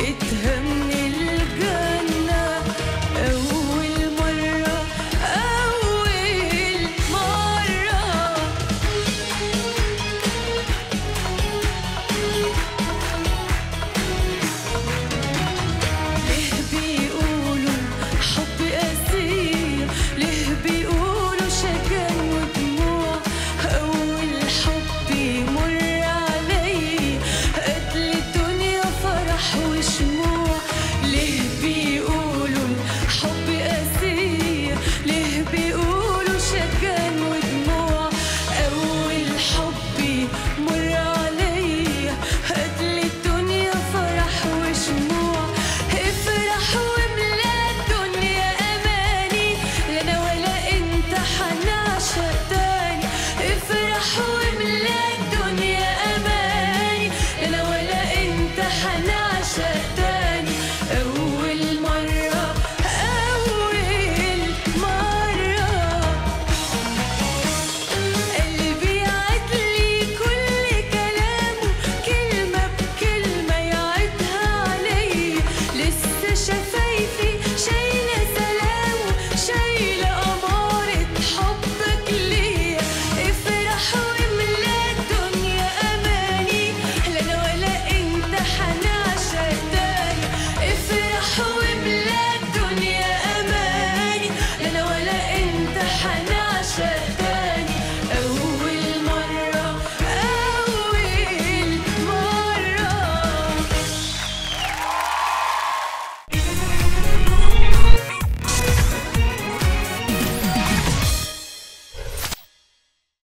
الاتهام 是